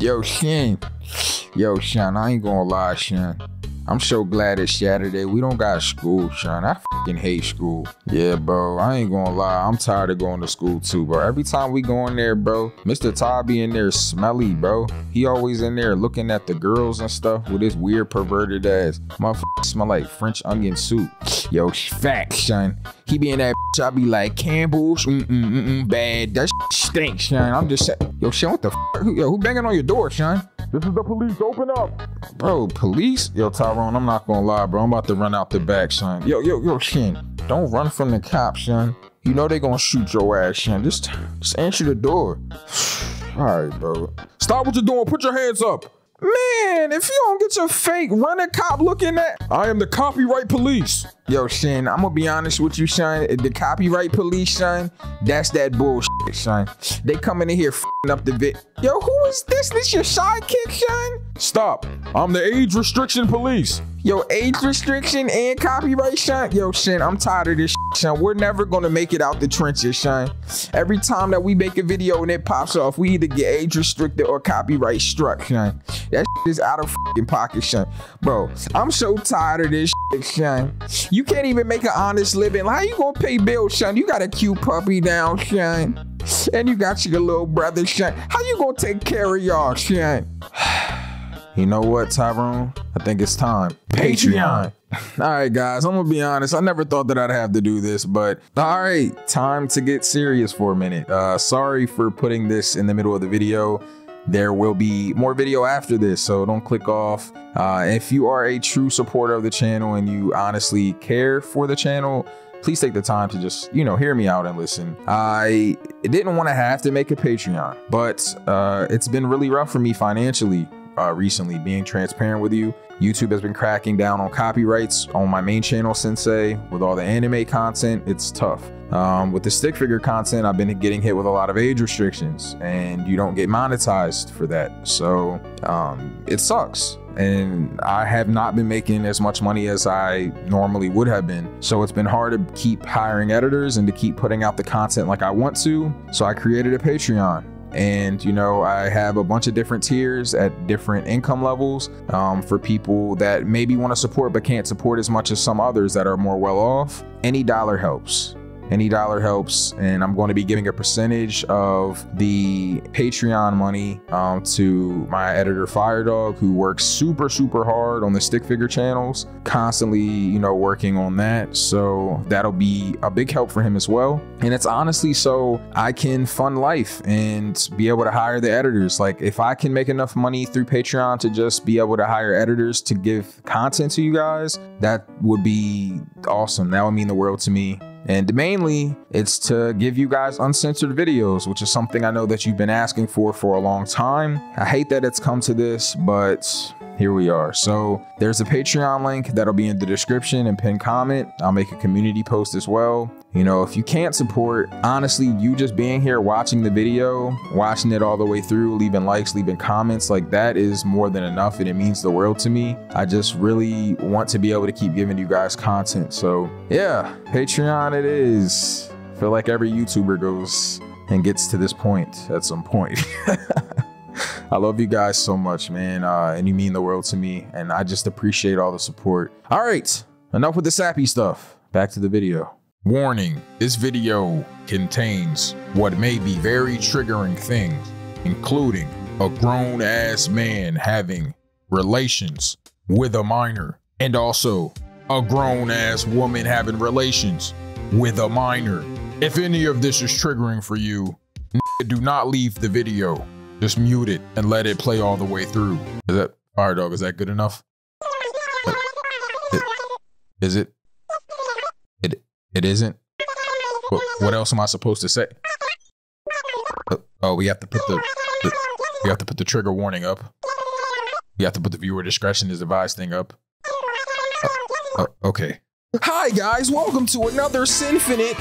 Yo, Shin. Yo, Sean, I ain't gonna lie, Sean. I'm so glad it's Saturday. We don't got school, Sean. I fucking hate school. Yeah, bro. I ain't gonna lie. I'm tired of going to school too, bro. Every time we go in there, bro, Mr. Todd be in there smelly, bro. He always in there looking at the girls and stuff with his weird perverted ass. Motherfucker smell like French onion soup. Yo, facts, son. He be in that bitch, I be like, Campbell's, mm mm mm mm, bad. That stinks, son. I'm just saying. Yo, Sean, what the f? Yo, who banging on your door, Sean? This is the police. Open up. Bro, police? Yo, Tyrone, I'm not gonna lie, bro. I'm about to run out the back, son. Yo, yo, yo, Shin. Don't run from the cops, son. You know they gonna shoot your ass, Shin. Just, just answer the door. All right, bro. Stop what you're doing. Put your hands up. Man, if you don't get your fake running cop looking at, I am the copyright police. Yo, Shin, I'm gonna be honest with you, son. The copyright police, son, that's that bullshit, son. They coming in here up the vid. Yo, who is this? This your sidekick, son? Stop. I'm the age restriction police. Yo, age restriction and copyright, son. Yo, Shin, I'm tired of this, son. We're never gonna make it out the trenches, son. Every time that we make a video and it pops off, we either get age restricted or copyright struck, son. That is out of pocket, son. Bro, I'm so tired of this, son. You you can't even make an honest living. How you gonna pay bills, son? You got a cute puppy down, son. And you got your little brother, son. How you gonna take care of y'all, son? You know what, Tyrone? I think it's time. Patreon. all right, guys, I'm gonna be honest. I never thought that I'd have to do this, but all right, time to get serious for a minute. Uh, sorry for putting this in the middle of the video. There will be more video after this, so don't click off. Uh, if you are a true supporter of the channel and you honestly care for the channel, please take the time to just, you know, hear me out and listen. I didn't want to have to make a Patreon, but uh, it's been really rough for me financially uh, recently, being transparent with you. YouTube has been cracking down on copyrights on my main channel, Synsei. With all the anime content, it's tough. Um, with the stick figure content, I've been getting hit with a lot of age restrictions, and you don't get monetized for that. So um, it sucks. And I have not been making as much money as I normally would have been. So it's been hard to keep hiring editors and to keep putting out the content like I want to. So I created a Patreon and you know i have a bunch of different tiers at different income levels um, for people that maybe want to support but can't support as much as some others that are more well off. Any dollar helps any dollar helps, and I'm going to be giving a percentage of the Patreon money um, to my editor Firedog, who works super, super hard on the stick figure channels, constantly, you know, working on that. So that'll be a big help for him as well. And it's honestly so I can fund life and be able to hire the editors. Like if I can make enough money through Patreon to just be able to hire editors to give content to you guys, that would be awesome. That would mean the world to me. And mainly, it's to give you guys uncensored videos, which is something I know that you've been asking for for a long time. I hate that it's come to this, but here we are. So there's a Patreon link that'll be in the description and pinned comment. I'll make a community post as well. You know, if you can't support, honestly, you just being here watching the video, watching it all the way through, leaving likes, leaving comments, like that is more than enough and it means the world to me. I just really want to be able to keep giving you guys content. So yeah, Patreon it is. I feel like every YouTuber goes and gets to this point at some point. I love you guys so much, man. Uh, and you mean the world to me. And I just appreciate all the support. All right, enough with the sappy stuff. Back to the video. Warning, this video contains what may be very triggering things, including a grown ass man having relations with a minor, and also a grown ass woman having relations with a minor. If any of this is triggering for you, do not leave the video. Just mute it and let it play all the way through. Is that fire dog? Is that good enough? Is it? It isn't. What, what else am I supposed to say? Oh, we have to put the, the we have to put the trigger warning up. We have to put the viewer discretion is advised thing up. Uh, uh, okay. Hi guys, welcome to another Synfinite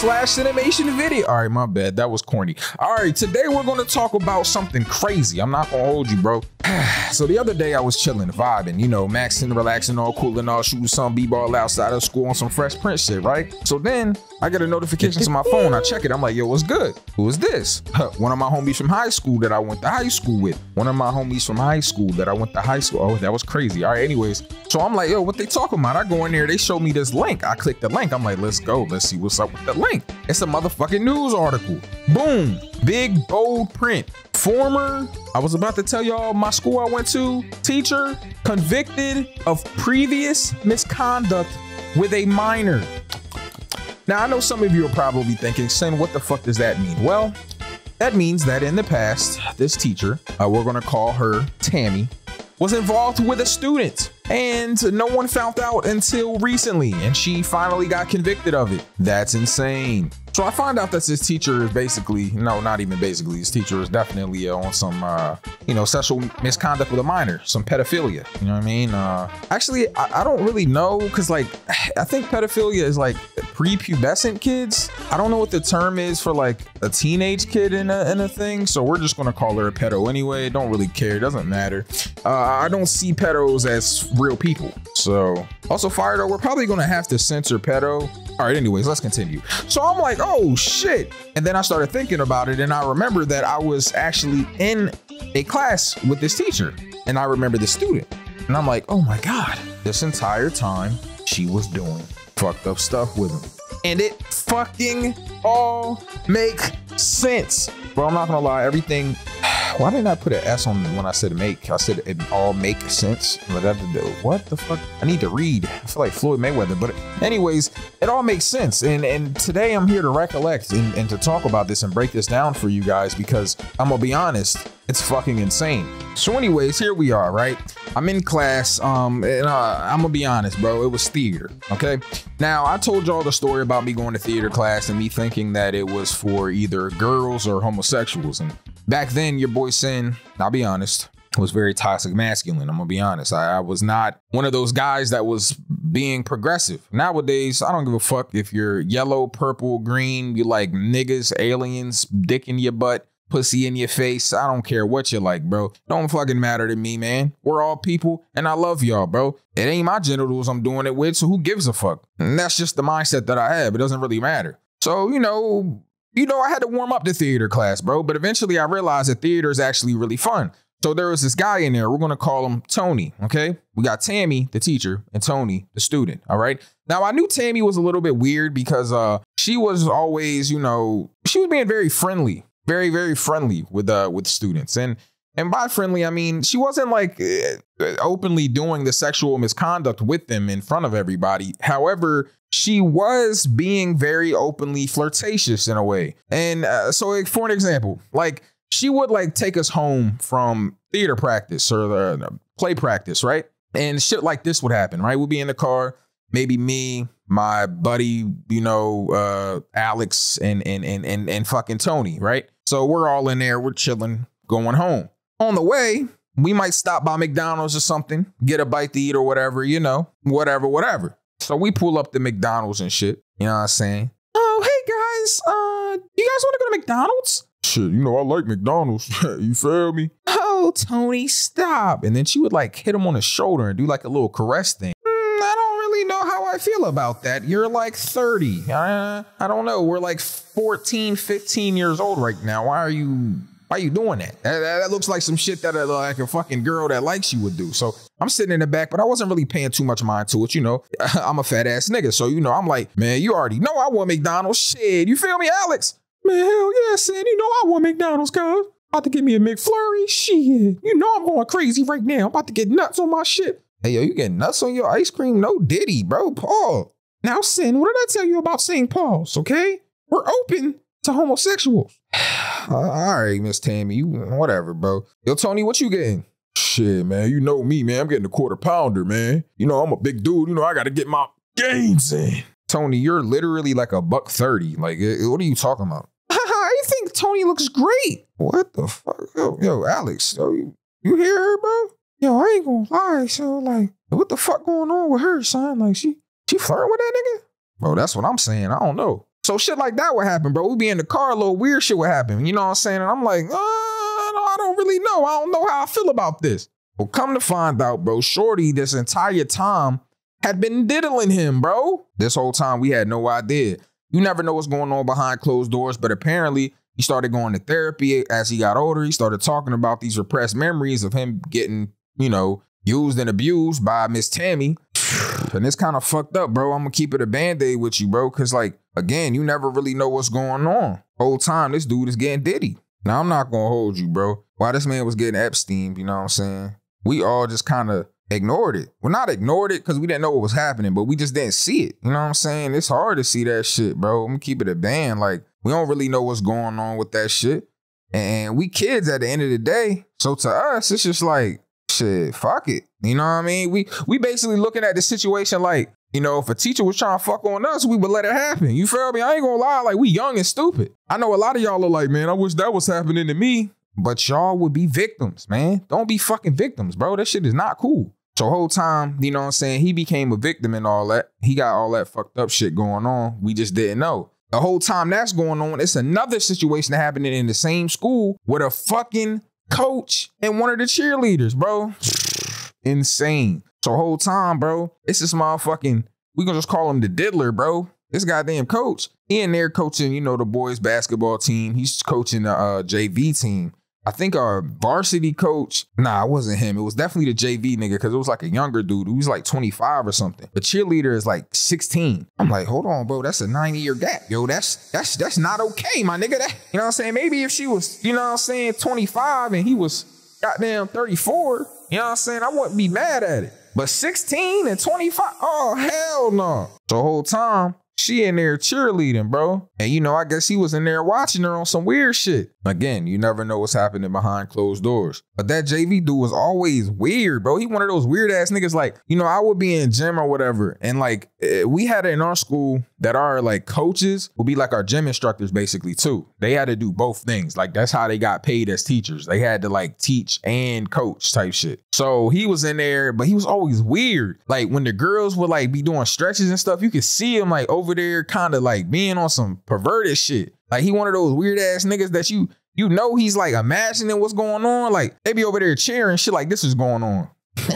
slash animation video. All right, my bad. That was corny. All right, today we're going to talk about something crazy. I'm not going to hold you, bro. so the other day I was chilling, vibing, you know, maxing, relaxing, all cool and all, shooting some b-ball outside of school on some Fresh Prince shit, right? So then I get a notification to my phone. I check it. I'm like, yo, what's good? Who is this? One of my homies from high school that I went to high school with. One of my homies from high school that I went to high school. Oh, that was crazy. All right, anyways. So I'm like, yo, what they talking about? I go in there, they show me this link. I click the link. I'm like, let's go. Let's see what's up with the link. It's a motherfucking news article. Boom. Big bold print. Former, I was about to tell y'all my school I went to, teacher convicted of previous misconduct with a minor. Now, I know some of you are probably thinking, Sin, what the fuck does that mean? Well, that means that in the past, this teacher, uh, we're gonna call her Tammy, was involved with a student and no one found out until recently and she finally got convicted of it. That's insane. So I find out that this teacher is basically, no, not even basically, this teacher is definitely uh, on some, uh, you know, sexual misconduct with a minor, some pedophilia. You know what I mean? Uh, actually, I, I don't really know because, like, I think pedophilia is like prepubescent kids. I don't know what the term is for like a teenage kid in a, in a thing. So we're just gonna call her a pedo anyway. Don't really care. It doesn't matter. Uh, I don't see pedos as real people. So also, Firedog, we're probably gonna have to censor pedo all right, anyways, let's continue. So I'm like, oh shit. And then I started thinking about it and I remember that I was actually in a class with this teacher and I remember the student. And I'm like, oh my God, this entire time she was doing fucked up stuff with him. And it fucking all make sense. But I'm not gonna lie, everything why didn't I put an S on when I said make? I said it all make sense. What the fuck? I need to read. I feel like Floyd Mayweather. But anyways, it all makes sense. And and today I'm here to recollect and, and to talk about this and break this down for you guys because I'm gonna be honest, it's fucking insane. So anyways, here we are, right? I'm in class, um, and uh, I'm gonna be honest, bro. It was theater, okay? Now I told y'all the story about me going to theater class and me thinking that it was for either girls or homosexuals, and back then, your boy Sin, I'll be honest, was very toxic masculine. I'm gonna be honest. I, I, was not one of those guys that was being progressive. Nowadays, I don't give a fuck if you're yellow, purple, green, you like niggas, aliens, dick in your butt, pussy in your face. I don't care what you like, bro. Don't fucking matter to me, man. We're all people and I love y'all, bro. It ain't my genitals I'm doing it with, so who gives a fuck? And that's just the mindset that I have. It doesn't really matter. So, you know, you know, I had to warm up the theater class, bro. But eventually I realized that theater is actually really fun. So there was this guy in there. We're going to call him Tony. Okay. We got Tammy, the teacher, and Tony, the student. All right. Now I knew Tammy was a little bit weird because uh she was always, you know, she was being very friendly, very, very friendly with uh with students. And and by friendly, I mean she wasn't like uh, openly doing the sexual misconduct with them in front of everybody. However, she was being very openly flirtatious in a way. And uh, so, for an example, like she would like take us home from theater practice or the, the play practice, right? And shit like this would happen, right? We'd be in the car, maybe me, my buddy, you know, uh, Alex, and and and and and fucking Tony, right? So we're all in there, we're chilling, going home. On the way, we might stop by McDonald's or something, get a bite to eat or whatever, you know, whatever, whatever. So we pull up the McDonald's and shit. You know what I'm saying? Oh, hey guys, uh, you guys want to go to McDonald's? Shit, you know I like McDonald's. you feel me? Oh, Tony, stop. And then she would like hit him on the shoulder and do like a little caress thing. Mm, I don't really know how I feel about that. You're like 30. Uh, I don't know. We're like 14, 15 years old right now. Why are you why you doing that? that? That, looks like some shit that a, like a fucking girl that likes you would do. So I'm sitting in the back, but I wasn't really paying too much mind to it. You know, I'm a fat ass nigga. So, you know, I'm like, man, you already know I want McDonald's. Shit, you feel me, Alex? Man, hell yeah, son. You know I want McDonald's, cuz. About to give me a McFlurry. Shit. You know I'm going crazy right now. I'm about to get nuts on my shit. Hey, yo, you getting nuts on your ice cream? No diddy, bro. Paul. Now, Sin, what did I tell you about St. Paul's, okay? We're open to homosexuals. All right, Miss Tammy, you whatever, bro. Yo, Tony, what you getting? Shit, man, you know me, man. I'm getting a quarter pounder, man. You know I'm a big dude. You know I got to get my gains in. Tony, you're literally like a buck thirty. Like, eh, what are you talking about? I think Tony looks great. What the fuck? Yo, yo Alex, yo, you, you hear her, bro? Yo, I ain't gonna lie. So, like, what the fuck going on with her, son? Like, she she flirting with that nigga? Bro, that's what I'm saying. I don't know. So shit like that would happen, bro. We'd be in the car, a little weird shit would happen. You know what I'm saying? And I'm like, uh, I don't really know. I don't know how I feel about this. Well, come to find out, bro, Shorty this entire time had been diddling him, bro. This whole time we had no idea. You never know what's going on behind closed doors, but apparently he started going to therapy as he got older. He started talking about these repressed memories of him getting, you know, used and abused by Miss Tammy. And it's kind of fucked up, bro. I'm gonna keep it a band-aid with you, bro. Cause like, again, you never really know what's going on. Whole time this dude is getting diddy. Now I'm not gonna hold you, bro. Why this man was getting Epstein, you know what I'm saying? We all just kind of ignored it. Well, not ignored it because we didn't know what was happening, but we just didn't see it. You know what I'm saying? It's hard to see that shit, bro. I'm gonna keep it a band. Like, we don't really know what's going on with that shit. And we kids at the end of the day. So to us, it's just like, shit, fuck it. You know what I mean? We we basically looking at the situation like, you know, if a teacher was trying to fuck on us, we would let it happen. You feel me? I ain't gonna lie, like we young and stupid. I know a lot of y'all are like, man, I wish that was happening to me. But y'all would be victims, man. Don't be fucking victims, bro. That shit is not cool. So whole time, you know what I'm saying, he became a victim and all that. He got all that fucked up shit going on. We just didn't know. The whole time that's going on, it's another situation happening in the same school with a fucking coach and one of the cheerleaders, bro. Insane. So whole time, bro, it's this motherfucking, we gonna just call him the diddler, bro. This goddamn coach, he in there coaching, you know, the boys basketball team. He's coaching the uh, JV team. I think our varsity coach, nah, it wasn't him. It was definitely the JV nigga because it was like a younger dude. He was like 25 or something. The cheerleader is like 16. I'm like, hold on, bro. That's a 90 year gap. Yo, that's that's that's not okay, my nigga. That, you know what I'm saying? Maybe if she was, you know what I'm saying, 25 and he was goddamn 34, you know what I'm saying? I wouldn't be mad at it. But 16 and 25, oh hell no. The whole time, she in there cheerleading, bro. And you know, I guess he was in there watching her on some weird shit. Again, you never know what's happening behind closed doors. But that JV dude was always weird, bro. He one of those weird ass niggas. Like, you know, I would be in gym or whatever, and like eh, we had it in our school that are like coaches would be like our gym instructors basically too. They had to do both things. Like that's how they got paid as teachers. They had to like teach and coach type shit. So he was in there, but he was always weird. Like when the girls would like be doing stretches and stuff, you could see him like over there kind of like being on some perverted shit. Like he one of those weird ass niggas that you you know he's like imagining what's going on. Like they be over there cheering shit like this is going on.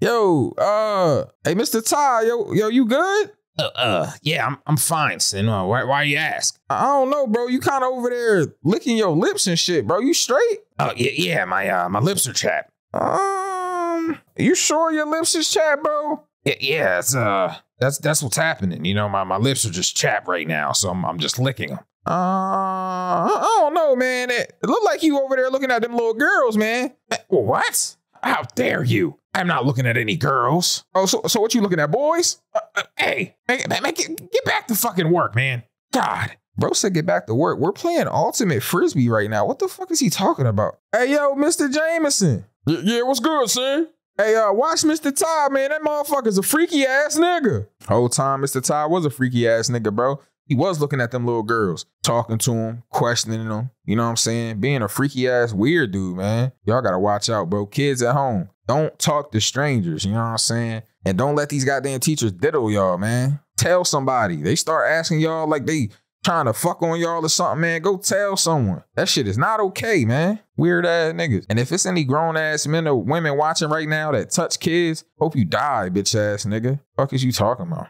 yo, uh, hey, Mr. Ty, yo, yo, you good? Uh, uh, yeah, I'm I'm fine, son. Uh, why why you ask? I don't know, bro. You kind of over there licking your lips and shit, bro. You straight? Oh yeah, yeah, my uh my lips are chapped. Um, you sure your lips is chapped, bro? Yeah, yeah, it's uh that's that's what's happening. You know, my, my lips are just chapped right now, so I'm I'm just licking them. Uh, I don't know, man. It, it looked like you over there looking at them little girls, man. What? How dare you? I'm not looking at any girls. Oh, so so what you looking at, boys? Uh, uh, hey, make, make it, get back to fucking work, man. God. Bro said get back to work. We're playing ultimate frisbee right now. What the fuck is he talking about? Hey, yo, Mr. Jameson. Y- yeah, what's good, son? Hey, uh, watch Mr. Todd, man. That motherfucker's a freaky ass nigga. Whole time, Mr. Todd was a freaky ass nigga, bro. He was looking at them little girls, talking to them, questioning them. You know what I'm saying? Being a freaky ass weird dude, man. Y'all gotta watch out, bro. Kids at home, don't talk to strangers. You know what I'm saying? And don't let these goddamn teachers diddle y'all, man. Tell somebody. They start asking y'all like they trying to fuck on y'all or something, man, go tell someone. That shit is not okay, man. Weird ass niggas. And if it's any grown ass men or women watching right now that touch kids, hope you die, bitch ass nigga. Fuck is you talking about?